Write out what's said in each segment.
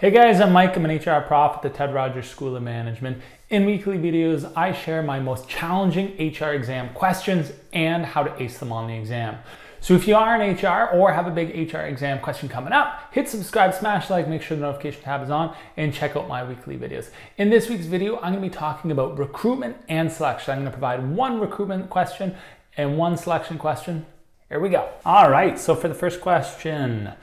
Hey guys, I'm Mike. I'm an HR prof at the Ted Rogers School of Management. In weekly videos, I share my most challenging HR exam questions and how to ace them on the exam. So if you are in HR or have a big HR exam question coming up, hit subscribe, smash like, make sure the notification tab is on, and check out my weekly videos. In this week's video, I'm gonna be talking about recruitment and selection. I'm gonna provide one recruitment question and one selection question. Here we go. All right, so for the first question,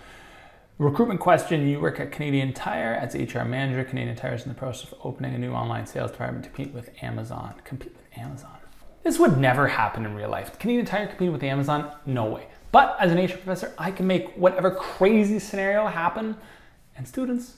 Recruitment question, you work at Canadian Tire as HR manager. Canadian Tire is in the process of opening a new online sales department to compete with Amazon. Compete with Amazon. This would never happen in real life. Canadian Tire competing with Amazon? No way. But as an HR professor, I can make whatever crazy scenario happen and students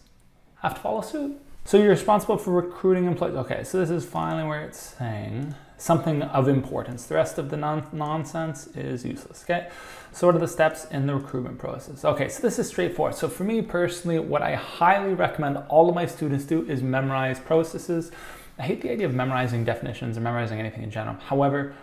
have to follow suit. So you're responsible for recruiting employees. Okay, so this is finally where it's saying something of importance. The rest of the non- nonsense is useless. Okay, so what are the steps in the recruitment process? Okay, so this is straightforward. So for me personally, what I highly recommend all of my students do is memorize processes. I hate the idea of memorizing definitions or memorizing anything in general. However,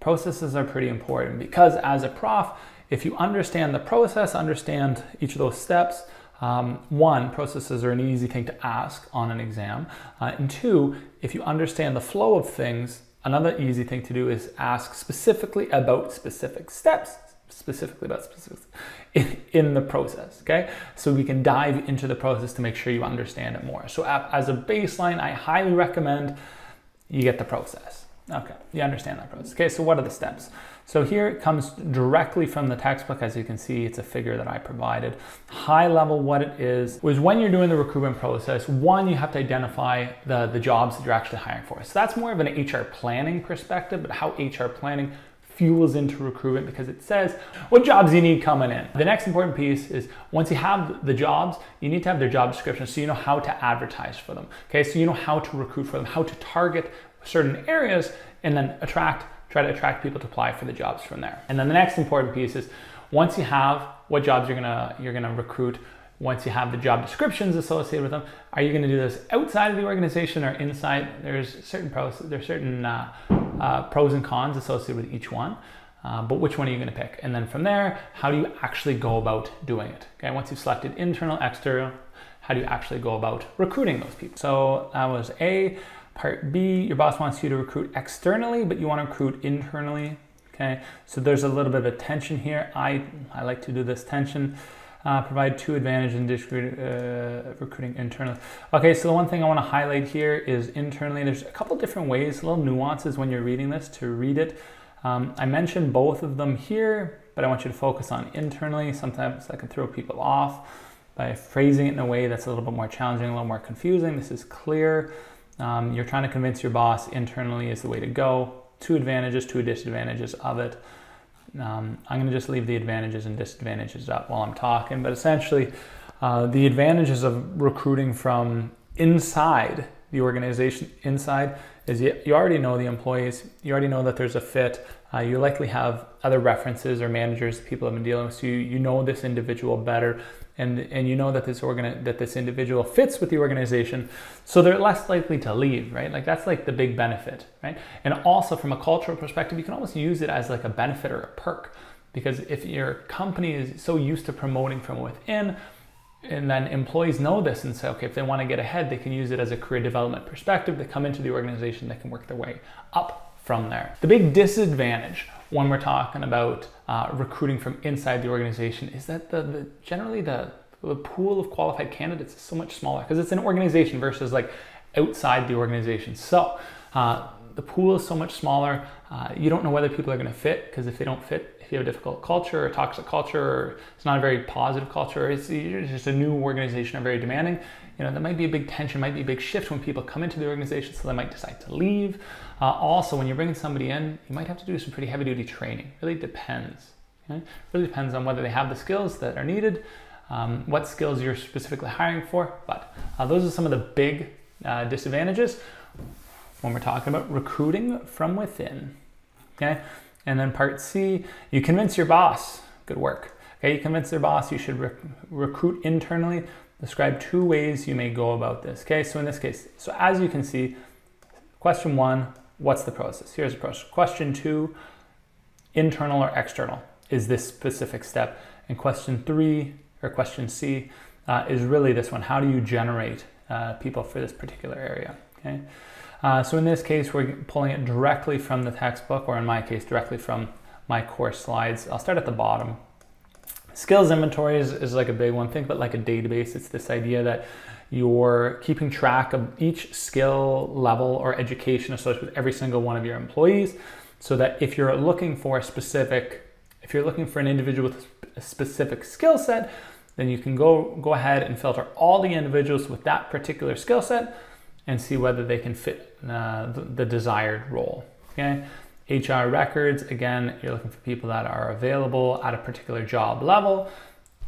processes are pretty important because as a prof, if you understand the process, understand each of those steps, um, one, processes are an easy thing to ask on an exam. Uh, and two, if you understand the flow of things, Another easy thing to do is ask specifically about specific steps, specifically about specifics in, in, the process, okay? So we can dive into the process to make sure you understand it more. So as a baseline, I highly recommend you get the process. Okay, you understand that process. Okay, so what are the steps? So here it comes directly from the textbook. As you can see, it's a figure that I provided. High level, what it is, was when you're doing the recruitment process, one, you have to identify the, the jobs that you're actually hiring for. So that's more of an HR planning perspective, but how HR planning fuels into recruitment because it says what jobs you need coming in. The next important piece is once you have the jobs, you need to have their job descriptions so you know how to advertise for them. Okay, so you know how to recruit for them, how to target certain areas and then attract, try to attract people to apply for the jobs from there. And then the next important piece is once you have what jobs you're gonna you're gonna recruit, once you have the job descriptions associated with them, are you to do this outside of the organization or inside? There's certain pros, there's certain uh, uh, pros and cons associated with each one. Uh, but which one are you going to pick? And then from there, how do you actually go about doing it? Okay, once you've selected internal, external, how do you actually go about recruiting those people? So that was A. Part B, your boss wants you to recruit externally, but you want to recruit internally. Okay, so there's a little bit of tension here. I, I like to do this tension. Uh, provide two advantages in uh, recruiting internally. Okay, so the one thing I want to highlight here is internally. There's a couple different ways, little nuances when you're reading this to read it. Um, I mentioned both of them here, but I want you to focus on internally. Sometimes I can throw people off by phrasing it in a way that's a little bit more challenging, a little more confusing. This is clear. Um, you're trying to convince your boss internally is the way to go. Two advantages, two disadvantages of it. Um, I'm going to just leave the advantages and disadvantages up while I'm talking, but essentially, uh, the advantages of recruiting from inside the organization, inside, is you, you already know the employees, you already know that there's a fit, uh, you likely have other references or managers people have been dealing with, so you, you know this individual better and and you know that this organ that this individual fits with the organization so they're less likely to leave right? Like that's like the big benefit right? And also from a cultural perspective you can almost use it as like a benefit or a perk because if your company is so used to promoting from within and then employees know this and say okay if they want to get ahead they can use it as a career development perspective they come into the organization they can work their way up from there the big disadvantage when we're talking about uh, recruiting from inside the organization is that the, the generally the, the pool of qualified candidates is so much smaller because it's an organization versus like outside the organization. So uh, the pool is so much smaller. Uh, you don't know whether people are going to fit because if they don't fit, if you have a difficult culture a toxic culture or it's not a very positive culture, it's, it's just a new organization or very demanding, you know, there might be a big tension, might be a big shift when people come into the organization, so they might decide to leave. Uh, also, when you're bringing somebody in, you might have to do some pretty heavy duty training. It really depends. Okay? It really depends on whether they have the skills that are needed, um, what skills you're specifically hiring for. But uh, those are some of the big uh, disadvantages when we're talking about recruiting from within. Okay, and then part C, you convince your boss. Good work. Okay, you convince their boss you should rec- recruit internally. Describe two ways you may go about this. Okay, so in this case, so as you can see, question one, what's the process? Here's the process. Question two, internal or external is this specific step. And question three, or question C, uh, is really this one. How do you generate uh, people for this particular area? Okay. Uh, so in this case, we're pulling it directly from the textbook, or in my case, directly from my course slides. I'll start at the bottom. Skills inventory is, is like a big one. Think about like a database. It's this idea that you're keeping track of each skill level or education associated with every single one of your employees so that if you're looking for a specific if you're looking for an individual with a specific skill set then you can go go ahead and filter all the individuals with that particular skill set and see whether they can fit uh, the, the desired role okay HR records, again, you're looking for people that are available at a particular job level.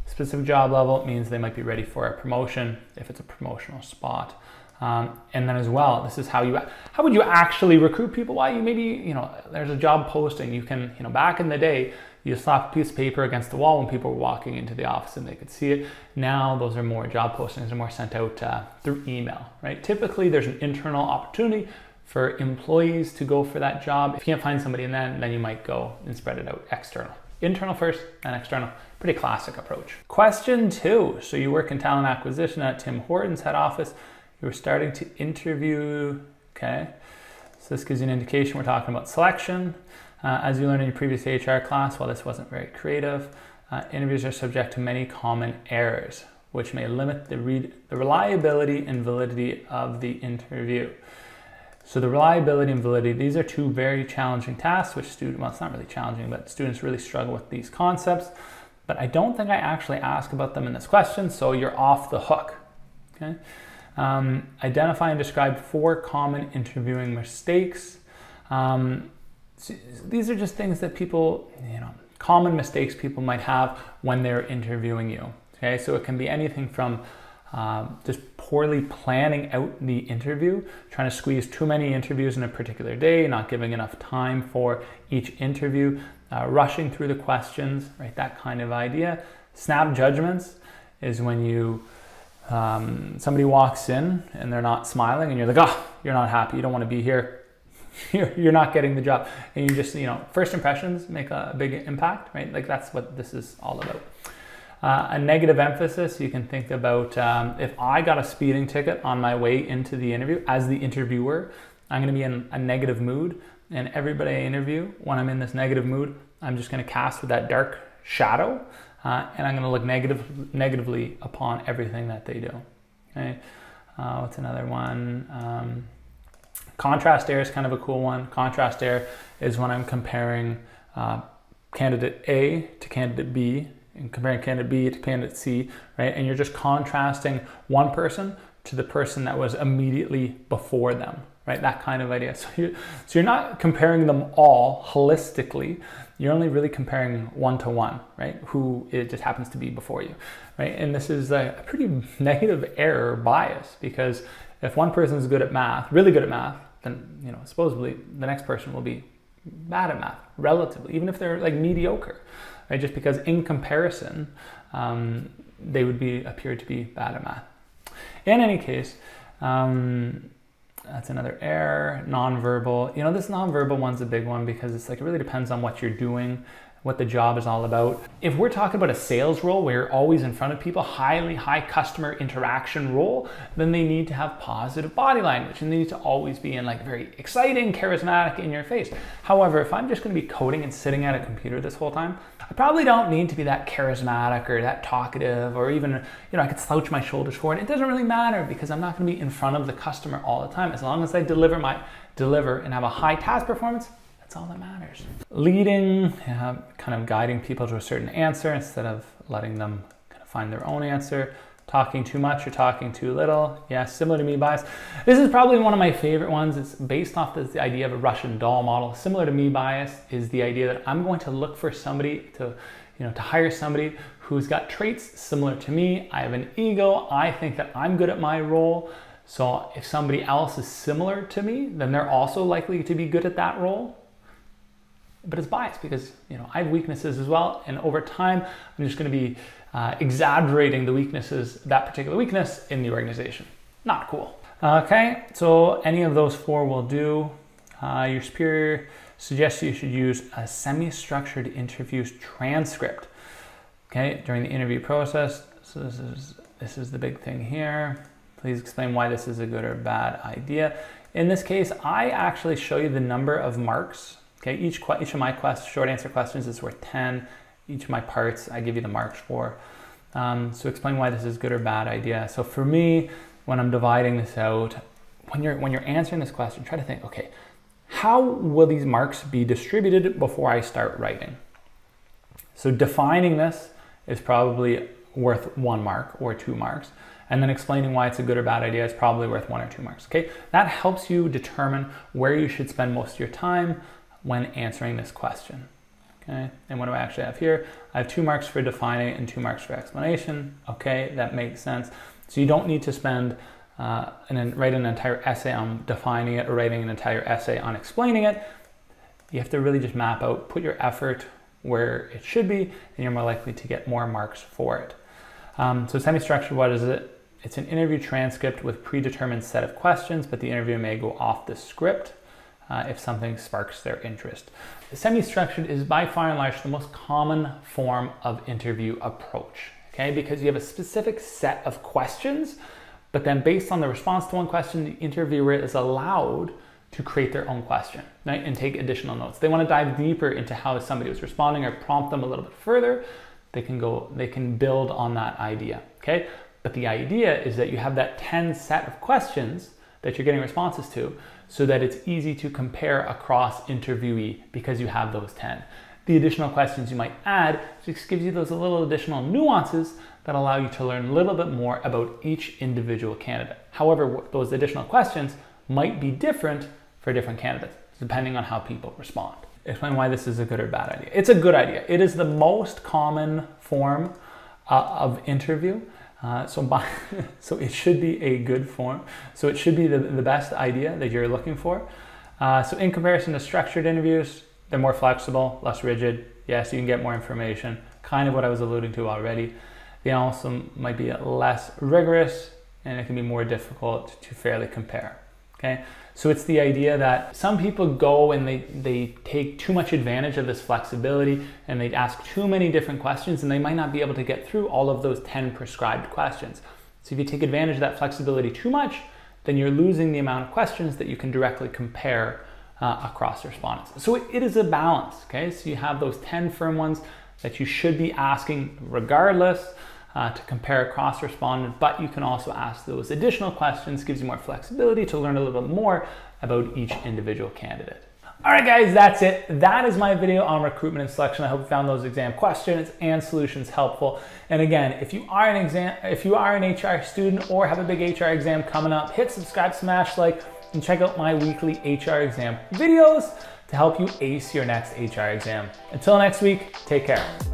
Specific job level means they might be ready for a promotion if it's a promotional spot. Um, and then as well, this is how you how would you actually recruit people? Why you maybe you know there's a job posting. You can you know back in the day you slap a piece of paper against the wall when people were walking into the office and they could see it. Now those are more job postings are more sent out uh, through email, right? Typically there's an internal opportunity for employees to go for that job. If you can't find somebody in that, then you might go and spread it out external. Internal first, then external. Pretty classic approach. Question two. So you work in talent acquisition at Tim Hortons head office. You're starting to interview, okay? So this gives you an indication we're talking about selection. Uh, as you learned in your previous HR class, while this wasn't very creative, uh, interviews are subject to many common errors, which may limit the, re- the reliability and validity of the interview. So the reliability and validity, these are two very challenging tasks, which students, well, it's not really challenging, but students really struggle with these concepts. But I don't think I actually ask about them in this question, so you're off the hook. Okay. Um, identify and describe four common interviewing mistakes. Um, these are just things that people, you know, common mistakes people might have when they're interviewing you. Okay, so it can be anything from um, just poorly planning out the interview, trying to squeeze too many interviews in a particular day, not giving enough time for each interview, uh, rushing through the questions, right? That kind of idea. Snap judgments is when you um, somebody walks in and they're not smiling, and you're like, oh, you're not happy, you don't want to be here. you're not getting the job, and you just, you know, first impressions make a big impact, right? Like that's what this is all about. Uh, a negative emphasis, you can think about um, if I got a speeding ticket on my way into the interview as the interviewer, I'm going to be in a negative mood. And everybody I interview, when I'm in this negative mood, I'm just going to cast with that dark shadow uh, and I'm going to look negative, negatively upon everything that they do. Okay. Uh, what's another one? Um, contrast error is kind of a cool one. Contrast error is when I'm comparing uh, candidate A to candidate B and comparing candidate B to candidate C, right? And you're just contrasting one person to the person that was immediately before them, right? That kind of idea. So you're, so you're not comparing them all holistically. You're only really comparing one to one, right? Who it just happens to be before you, right? And this is a pretty negative error bias because if one person is good at math, really good at math, then you know supposedly the next person will be bad at math relatively, even if they're like mediocre, right? Just because in comparison, um, they would be appear to be bad at math. In any case, um, that's another error. Nonverbal. You know, this nonverbal one's a big one because it's like it really depends on what you're doing what the job is all about. If we're talking about a sales role where you're always in front of people, highly high customer interaction role, then they need to have positive body language and they need to always be in like very exciting, charismatic in your face. However, if I'm just going to be coding and sitting at a computer this whole time, I probably don't need to be that charismatic or that talkative or even, you know, I could slouch my shoulders forward. It doesn't really matter because I'm not going to be in front of the customer all the time. As long as I deliver my deliver and have a high task performance, that's all that matters. Leading, uh, kind of guiding people to a certain answer instead of letting them kind of find their own answer. Talking too much or talking too little. Yeah, similar to me bias. This is probably one of my favorite ones. It's based off the idea of a Russian doll model. Similar to me bias is the idea that I'm going to look for somebody to, you know, to hire somebody who's got traits similar to me. I have an ego. I think that I'm good at my role. So if somebody else is similar to me, then they're also likely to be good at that role but it's biased because you know I have weaknesses as well, and over time I'm just going to be uh, exaggerating the weaknesses, that particular weakness in the organization. Not cool. Okay, so any of those four will do. Uh, your superior suggests you should use a semi-structured interview transcript. Okay, during the interview process. So this is this is the big thing here. Please explain why this is a good or bad idea. In this case, I actually show you the number of marks. Okay, each, each of my quest, short answer questions is worth 10. Each of my parts, I give you the marks for. Um, so explain why this is a good or bad idea. So for me, when I'm dividing this out, when you're, when you're answering this question, try to think, okay, how will these marks be distributed before I start writing? So defining this is probably worth one mark or two marks. And then explaining why it's a good or bad idea is probably worth one or two marks, okay? That helps you determine where you should spend most of your time when answering this question, okay? And what do I actually have here? I have two marks for defining and two marks for explanation, okay? That makes sense. So you don't need to spend uh, and write an entire essay on defining it or writing an entire essay on explaining it. You have to really just map out, put your effort where it should be, and you're more likely to get more marks for it. Um, so semi-structured, what is it? It's an interview transcript with predetermined set of questions, but the interview may go off the script uh, if something sparks their interest. Semi-structured is by far and large the most common form of interview approach, okay? Because you have a specific set of questions, but then based on the response to one question, the interviewer is allowed to create their own question right, and take additional notes. They want to dive deeper into how somebody was responding or prompt them a little bit further. They can go, they can build on that idea. Okay. But the idea is that you have that 10 set of questions that you're getting responses to so that it's easy to compare across interviewee because you have those 10. The additional questions you might add just gives you those little additional nuances that allow you to learn a little bit more about each individual candidate. However, those additional questions might be different for different candidates, depending on how people respond. Explain why this is a good or bad idea. It's a good idea. It is the most common form uh, of interview. Uh, so, by, so it should be a good form. So it should be the, the best idea that you're looking for. Uh, so in comparison to structured interviews, they're more flexible, less rigid. Yes, you can get more information. Kind of what I was alluding to already. They also might be less rigorous and it can be more difficult to fairly compare. Okay, so it's the idea that some people go and they, they take too much advantage of this flexibility and they ask too many different questions and they might not be able to get through all of those 10 prescribed questions. So if you take advantage of that flexibility too much, then you're losing the amount of questions that you can directly compare uh, across respondents. So it, it is a balance, okay? So you have those 10 firm ones that you should be asking regardless uh, to compare across respondent, but you can also ask those additional questions, gives you more flexibility to learn a little bit more about each individual candidate. All right, guys, that's it. That is my video on recruitment and selection. I hope you found those exam questions and solutions helpful. And again, if you are an exam, if you are an HR student or have a big HR exam coming up, hit subscribe, smash like, and check out my weekly HR exam videos to help you ace your next HR exam. Until next week, take care.